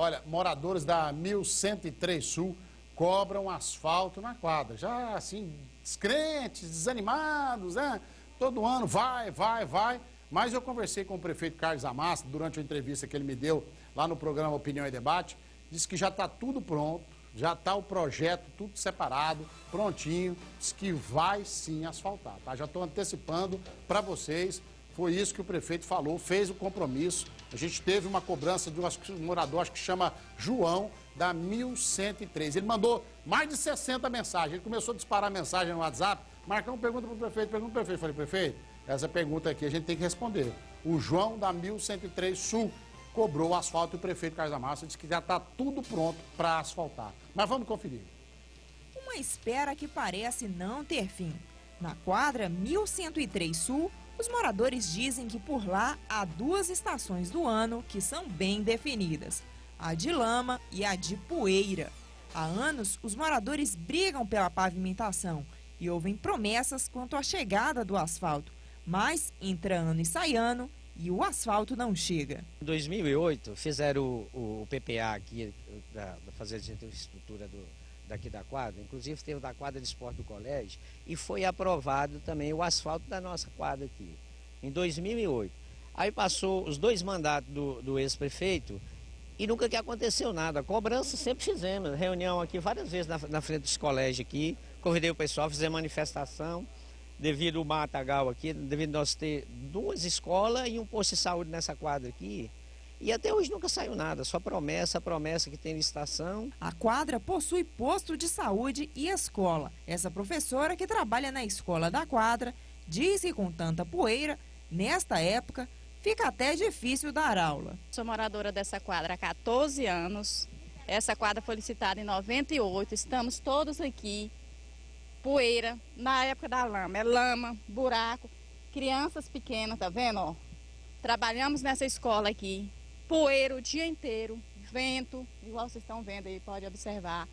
Olha, moradores da 1103 Sul cobram asfalto na quadra. Já assim, descrentes, desanimados, né? Todo ano vai, vai, vai. Mas eu conversei com o prefeito Carlos Amassa durante a entrevista que ele me deu lá no programa Opinião e Debate. Disse que já está tudo pronto, já está o projeto tudo separado, prontinho. Diz que vai sim asfaltar, tá? Já estou antecipando para vocês. Foi isso que o prefeito falou, fez o compromisso. A gente teve uma cobrança de um morador, acho que chama João, da 1103. Ele mandou mais de 60 mensagens. Ele começou a disparar mensagem no WhatsApp. Marcão pergunta para o prefeito, pergunta para o prefeito. Falei, prefeito, essa pergunta aqui a gente tem que responder. O João da 1103 Sul cobrou o asfalto e o prefeito Carlos da Massa disse que já está tudo pronto para asfaltar. Mas vamos conferir. Uma espera que parece não ter fim. Na quadra 1103 Sul, os moradores dizem que por lá há duas estações do ano que são bem definidas: a de lama e a de poeira. Há anos, os moradores brigam pela pavimentação e ouvem promessas quanto à chegada do asfalto, mas entra ano e sai ano e o asfalto não chega. Em 2008, fizeram o, o PPA aqui, da, da fazer de infraestrutura do, daqui da quadra, inclusive teve da quadra de esporte do colégio, e foi aprovado também o asfalto da nossa quadra aqui, em 2008. Aí passou os dois mandatos do, do ex-prefeito e nunca que aconteceu nada. Cobrança sempre fizemos, reunião aqui várias vezes na, na frente dos colégios aqui, convidei o pessoal, fizemos manifestação, devido ao matagal aqui, devido nós ter duas escolas e um posto de saúde nessa quadra aqui, e até hoje nunca saiu nada, só promessa, promessa que tem licitação. A quadra possui posto de saúde e escola. Essa professora que trabalha na escola da quadra diz que com tanta poeira, nesta época, fica até difícil dar aula. Sou moradora dessa quadra há 14 anos. Essa quadra foi licitada em 98. Estamos todos aqui. Poeira, na época da lama. É lama, buraco, crianças pequenas, tá vendo? Ó? Trabalhamos nessa escola aqui poeira o dia inteiro, vento, igual vocês estão vendo aí, pode observar.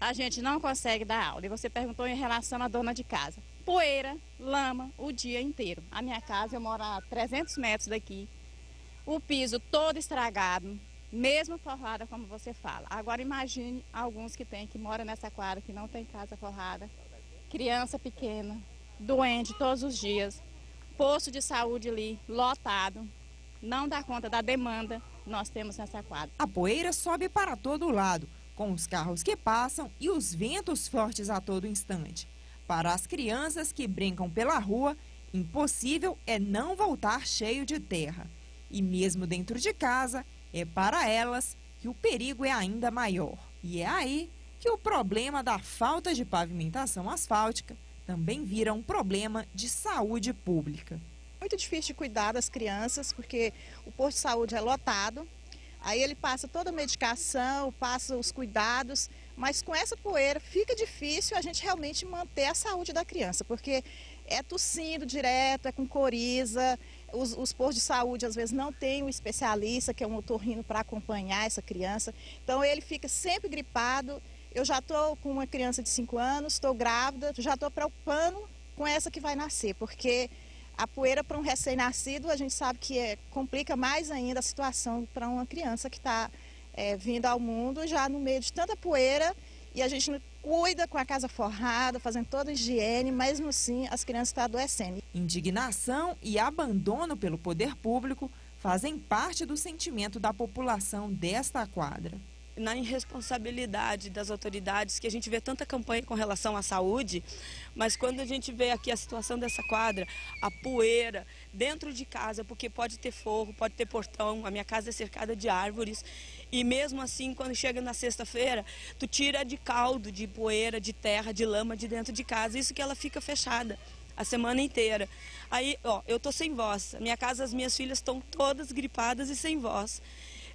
A gente não consegue dar aula. E você perguntou em relação à dona de casa. Poeira, lama, o dia inteiro. A minha casa, eu moro a 300 metros daqui. O piso todo estragado, mesmo forrada, como você fala. Agora imagine alguns que tem, que moram nessa quadra, que não tem casa forrada. Criança pequena, doente todos os dias. Posto de saúde ali, lotado não dá conta da demanda que nós temos nessa quadra. A poeira sobe para todo lado, com os carros que passam e os ventos fortes a todo instante. Para as crianças que brincam pela rua, impossível é não voltar cheio de terra. E mesmo dentro de casa, é para elas que o perigo é ainda maior. E é aí que o problema da falta de pavimentação asfáltica também vira um problema de saúde pública muito difícil de cuidar das crianças, porque o posto de saúde é lotado. Aí ele passa toda a medicação, passa os cuidados, mas com essa poeira fica difícil a gente realmente manter a saúde da criança, porque é tossindo direto, é com coriza, os, os postos de saúde às vezes não tem um especialista, que é um otorrino para acompanhar essa criança, então ele fica sempre gripado. Eu já estou com uma criança de 5 anos, estou grávida, já estou preocupando com essa que vai nascer, porque a poeira para um recém-nascido, a gente sabe que é, complica mais ainda a situação para uma criança que está é, vindo ao mundo já no meio de tanta poeira e a gente cuida com a casa forrada, fazendo toda a higiene, mesmo assim as crianças estão adoecendo. Indignação e abandono pelo poder público fazem parte do sentimento da população desta quadra na irresponsabilidade das autoridades, que a gente vê tanta campanha com relação à saúde, mas quando a gente vê aqui a situação dessa quadra, a poeira dentro de casa, porque pode ter forro, pode ter portão, a minha casa é cercada de árvores, e mesmo assim, quando chega na sexta-feira, tu tira de caldo, de poeira, de terra, de lama de dentro de casa, isso que ela fica fechada a semana inteira. Aí, ó, eu tô sem voz, minha casa, as minhas filhas estão todas gripadas e sem voz.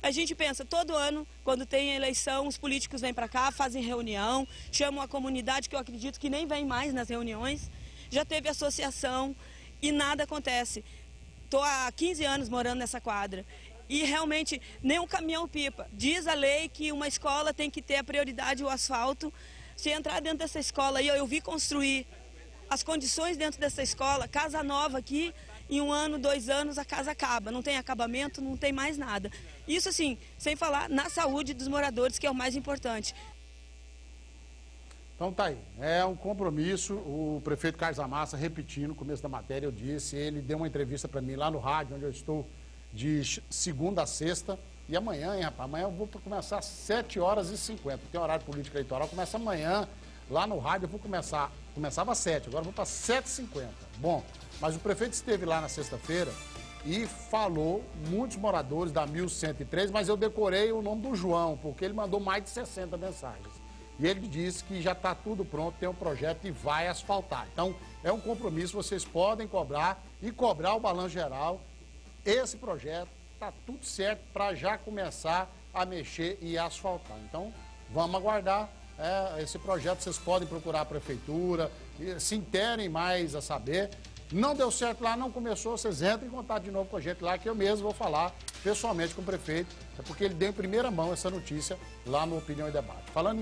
A gente pensa, todo ano, quando tem eleição, os políticos vêm para cá, fazem reunião, chamam a comunidade, que eu acredito que nem vem mais nas reuniões. Já teve associação e nada acontece. Estou há 15 anos morando nessa quadra e realmente nem um caminhão pipa. Diz a lei que uma escola tem que ter a prioridade o asfalto. Se entrar dentro dessa escola aí, eu vi construir as condições dentro dessa escola, casa nova aqui, em um ano, dois anos a casa acaba, não tem acabamento, não tem mais nada. Isso assim, sem falar na saúde dos moradores, que é o mais importante. Então tá aí, é um compromisso, o prefeito Carlos Amassa, repetindo, no começo da matéria eu disse, ele deu uma entrevista para mim lá no rádio, onde eu estou de segunda a sexta, e amanhã, hein, rapaz, amanhã eu vou começar às 7 horas e 50, tem horário político eleitoral, começa amanhã, lá no rádio eu vou começar, começava às 7, agora vou para 7h50. Bom, mas o prefeito esteve lá na sexta-feira e falou, muitos moradores da 1103, mas eu decorei o nome do João, porque ele mandou mais de 60 mensagens. E ele disse que já está tudo pronto, tem um projeto e vai asfaltar. Então, é um compromisso, vocês podem cobrar e cobrar o balanço geral. Esse projeto está tudo certo para já começar a mexer e asfaltar. Então, vamos aguardar é, esse projeto. Vocês podem procurar a prefeitura, se interem mais a saber. Não deu certo lá, não começou, vocês entram em contato de novo com a gente lá, que eu mesmo vou falar pessoalmente com o prefeito, é porque ele deu em primeira mão essa notícia lá no Opinião e Debate. Falando